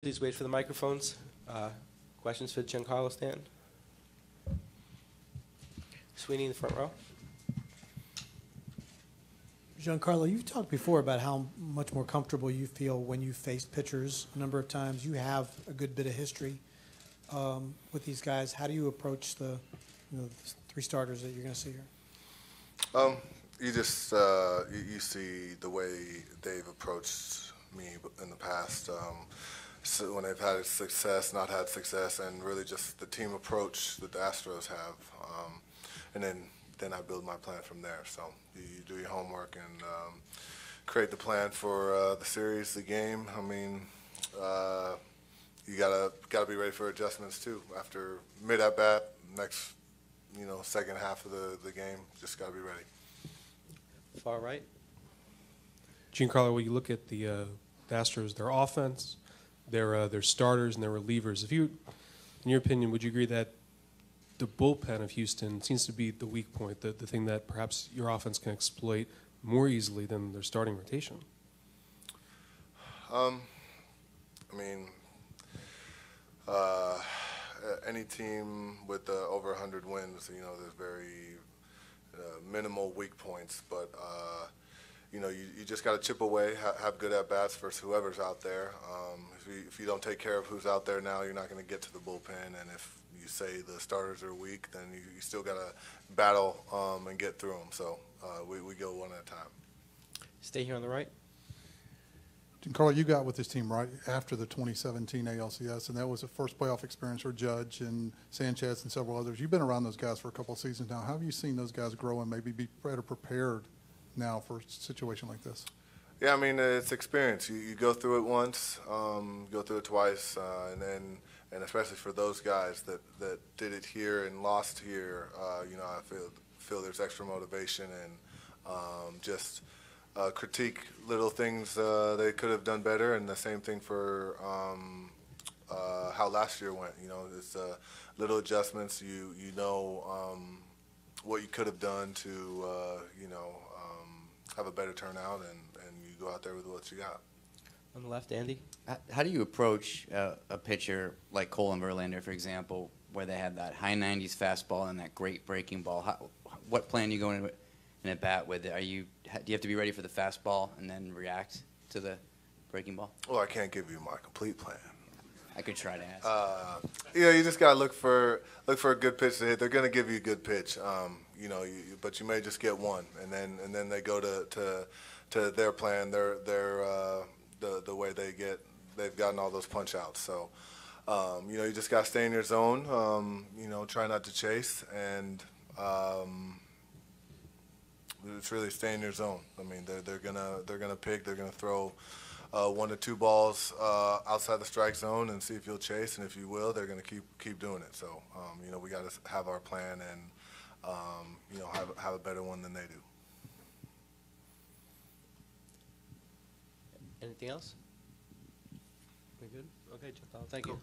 Please wait for the microphones. Uh, Questions for Giancarlo Stanton? Sweeney in the front row? Giancarlo, you've talked before about how much more comfortable you feel when you face pitchers a number of times. You have a good bit of history um, with these guys. How do you approach the, you know, the three starters that you're going to see here? Um, you just uh, you, you see the way they've approached me in the past. Um, so when they've had success, not had success, and really just the team approach that the Astros have. Um, and then then I build my plan from there. So you, you do your homework and um, create the plan for uh, the series, the game. I mean. Uh, you gotta gotta be ready for adjustments too. After mid at bat, next, you know, second half of the, the game, just gotta be ready. Far right? Gene Giancarlo, when you look at the, uh, the Astros, their offense, their uh, their starters and their relievers, if you, in your opinion, would you agree that the bullpen of Houston seems to be the weak point, the, the thing that perhaps your offense can exploit more easily than their starting rotation? Um, I mean, uh, any team with uh, over 100 wins, you know, there's very uh, minimal weak points, but uh, you know, you, you just got to chip away, ha- have good at bats versus whoever's out there. Um, if, you, if you don't take care of who's out there now, you're not going to get to the bullpen. And if you say the starters are weak, then you, you still got to battle um, and get through them. So uh, we, we go one at a time. Stay here on the right. Carl, you got with this team right after the 2017 ALCS, and that was the first playoff experience for Judge and Sanchez and several others. You've been around those guys for a couple of seasons now. How have you seen those guys grow and maybe be better prepared now for a situation like this? Yeah, I mean it's experience. You, you go through it once, um, go through it twice, uh, and then and especially for those guys that, that did it here and lost here, uh, you know, I feel feel there's extra motivation and um, just uh, critique little things uh, they could have done better, and the same thing for um, uh, how last year went. You know, it's uh, little adjustments. You you know um, what you could have done to you know have a better turnout, and, and you go out there with what you got. On the left, Andy? H- How do you approach uh, a pitcher like Cole and Verlander, for example, where they have that high 90s fastball and that great breaking ball? How, what plan you go in, in at bat with? Are you do you have to be ready for the fastball and then react to the breaking ball? Well, I can't give you my complete plan. I could try to ask. Uh, yeah, you just gotta look for look for a good pitch to hit. They're gonna give you a good pitch, um, you know, you, but you may just get one, and then and then they go to to, to their plan, their their uh, the the way they get they've gotten all those punch outs. So, um, you know, you just gotta stay in your zone. Um, you know, try not to chase, and um, it's really stay in your zone. I mean, they're they're gonna they're gonna pick, they're gonna throw uh, one to two balls uh, outside the strike zone and see if you'll chase, and if you will, they're going to keep keep doing it. So, um, you know, we got to have our plan and um, you know have have a better one than they do. Anything else? We good? Okay, Giancarlo, thank you.